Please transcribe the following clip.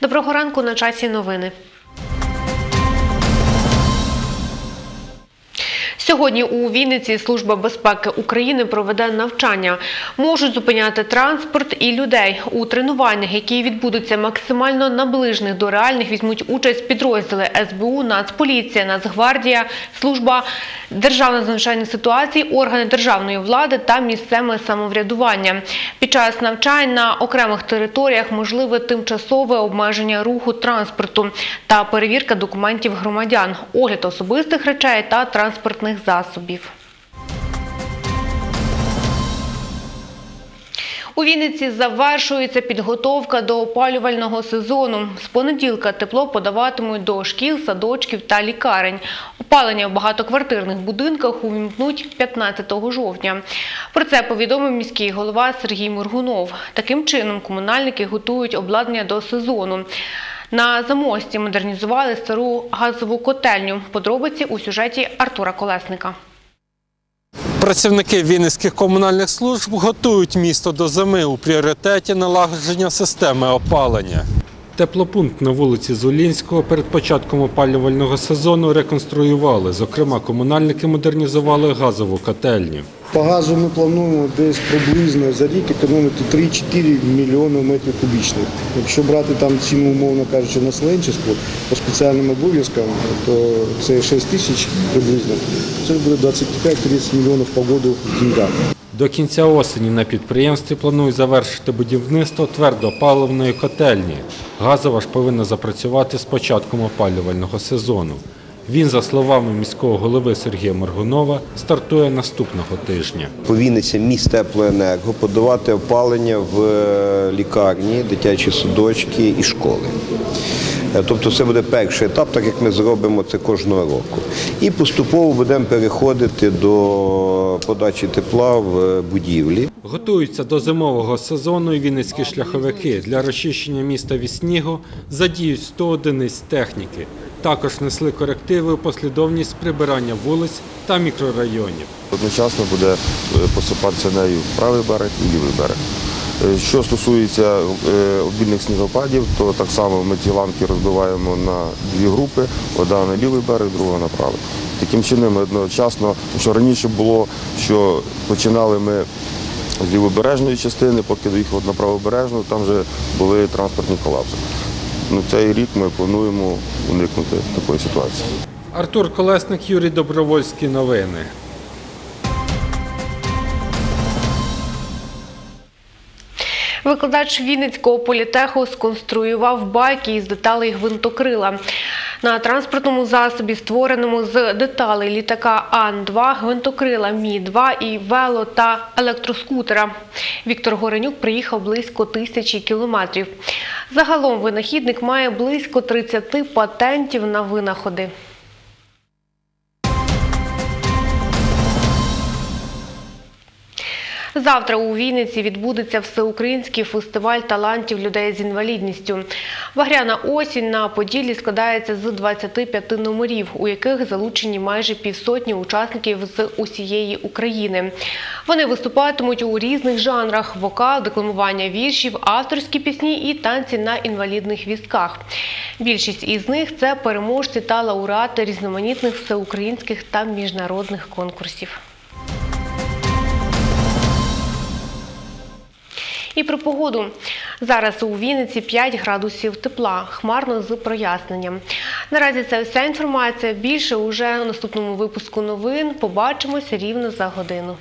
Доброго ранку на часі новини. Сьогодні у Вінниці Служба безпеки України проведе навчання. Можуть зупиняти транспорт і людей. У тренуваннях, які відбудуться максимально наближених до реальних, візьмуть участь підрозділи СБУ, Нацполіція, Нацгвардія, Служба державних надзвичайних ситуацій, органи державної влади та місцеве самоврядування. Під час навчань на окремих територіях можливе тимчасове обмеження руху транспорту та перевірка документів громадян, огляд особистих речей та транспортних засобів. У Вінниці завершується підготовка до опалювального сезону. З понеділка тепло подаватимуть до шкіл, садочків та лікарень. Опалення в багатоквартирних будинках увімкнуть 15 жовтня. Про це повідомив міський голова Сергій Моргунов. Таким чином комунальники готують обладнання до сезону. На замості модернізували стару газову котельню. Подробиці у сюжеті Артура Колесника. Працівники Вінницьких комунальних служб готують місто до зими у пріоритеті налагодження системи опалення. Теплопункт на вулиці Зулінського перед початком опалювального сезону реконструювали. Зокрема, комунальники модернізували газову котельню. По газу ми плануємо десь приблизно за рік економити 3-4 мільйони метрів кубічних. Якщо брати там ціну, умовно кажучи, населенчеську по спеціальним обов'язкам, то це 6 тисяч приблизно. Це буде 25-30 мільйонів по году в деньгах. До кінця осені на підприємстві планують завершити будівництво твердопаливної котельні. Газова ж повинна запрацювати з початком опалювального сезону. Він, за словами міського голови Сергія Моргунова, стартує наступного тижня. по Вінниці міст теплоенерго подавати опалення в е, лікарні, дитячі садочки і школи. Е, Тобто це буде перший етап, так як ми зробимо це кожного року. І поступово будемо переходити до подачі тепла в е, будівлі. Готуються до зимового сезону і вінницькі шляховики. Для розчищення міста від снігу задіють 100 одиниць техніки. Також внесли корективи у послідовність прибирання вулиць та мікрорайонів. Одночасно буде е, посипатися нею правий берег і лівий берег. Е, Що стосується е, обільних снігопадів, то так само ми ці ланки розбиваємо на дві групи: одна на лівий берег, друга на правий. Таким чином одночасно, що раніше було, що починали ми з лівобережної частини, поки доїхали на правобережну, там вже були транспортні колапси. Ну, цей рік ми плануємо уникнути такої ситуації. Артур Колесник, Юрій Добровольський. Новини. Викладач Вінницького політеху сконструював байки із деталей гвинтокрила. На транспортному засобі, створеному з деталей літака Ан-2, гвинтокрила Мі-2 і вело та електроскутера. Віктор Горенюк приїхав близько тисячі кілометрів. Загалом винахідник має близько 30 патентів на винаходи. Завтра у Вінниці відбудеться всеукраїнський фестиваль талантів людей з інвалідністю. Вагряна осінь на Поділлі складається з 25 номерів, у яких залучені майже півсотні учасників з усієї України. Вони виступатимуть у різних жанрах: вокал, декламування віршів, авторські пісні і танці на інвалідних візках. Більшість із них це переможці та лауреати різноманітних всеукраїнських та міжнародних конкурсів. І про погоду. Зараз у Вінниці 5 градусів тепла, хмарно з проясненням. Наразі це вся інформація. Більше уже у наступному випуску новин. Побачимося рівно за годину.